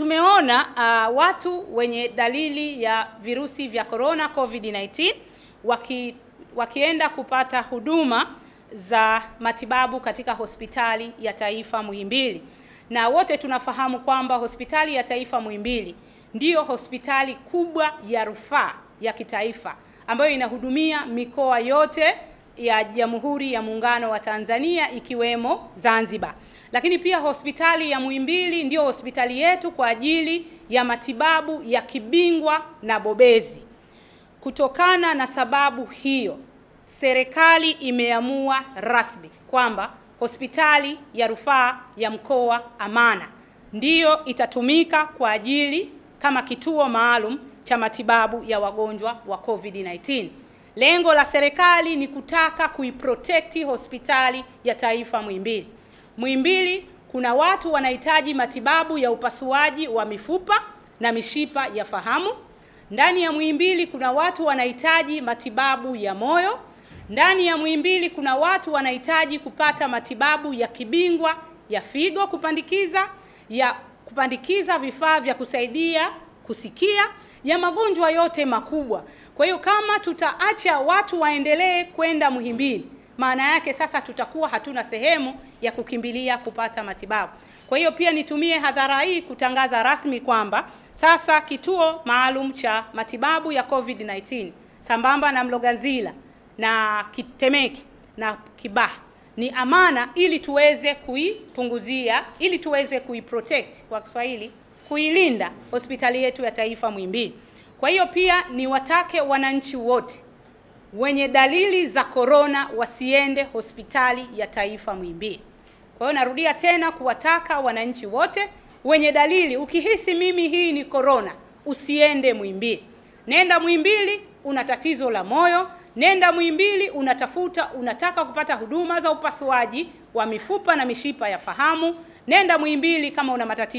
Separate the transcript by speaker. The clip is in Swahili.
Speaker 1: tumeona uh, watu wenye dalili ya virusi vya corona COVID-19 waki, wakienda kupata huduma za matibabu katika hospitali ya taifa Muhimbili, na wote tunafahamu kwamba hospitali ya taifa Muhimbili ndiyo hospitali kubwa ya rufaa ya kitaifa ambayo inahudumia mikoa yote ya Jamhuri ya Muungano wa Tanzania ikiwemo Zanzibar. Lakini pia hospitali ya Muhimbili ndiyo hospitali yetu kwa ajili ya matibabu ya kibingwa na bobezi. Kutokana na sababu hiyo, serikali imeamua rasmi kwamba hospitali ya rufaa ya mkoa Amana ndiyo itatumika kwa ajili kama kituo maalum cha matibabu ya wagonjwa wa COVID-19. Lengo la serikali ni kutaka kuiprotekti hospitali ya taifa Muhimbili. Muhimbili kuna watu wanahitaji matibabu ya upasuaji wa mifupa na mishipa ya fahamu. Ndani ya Muhimbili kuna watu wanahitaji matibabu ya moyo. Ndani ya Muhimbili kuna watu wanahitaji kupata matibabu ya kibingwa ya figo kupandikiza, ya kupandikiza vifaa vya kusaidia kusikia, ya magonjwa yote makubwa. Kwa hiyo kama tutaacha watu waendelee kwenda Muhimbili, maana yake sasa tutakuwa hatuna sehemu ya kukimbilia kupata matibabu. Kwa hiyo pia nitumie hadhara hii kutangaza rasmi kwamba sasa kituo maalum cha matibabu ya COVID-19 sambamba na Mloganzila na Kitemeki na Kibaha ni Amana, ili tuweze kuipunguzia, ili tuweze kuiprotect kwa Kiswahili, kuilinda hospitali yetu ya taifa Muhimbili. Kwa hiyo pia niwatake wananchi wote wenye dalili za korona wasiende hospitali ya taifa Muhimbili. Kwa hiyo narudia tena kuwataka wananchi wote wenye dalili, ukihisi mimi hii ni korona, usiende Muhimbili. Nenda Muhimbili una tatizo la moyo, nenda Muhimbili unatafuta unataka kupata huduma za upasuaji wa mifupa na mishipa ya fahamu, nenda Muhimbili kama una matatizo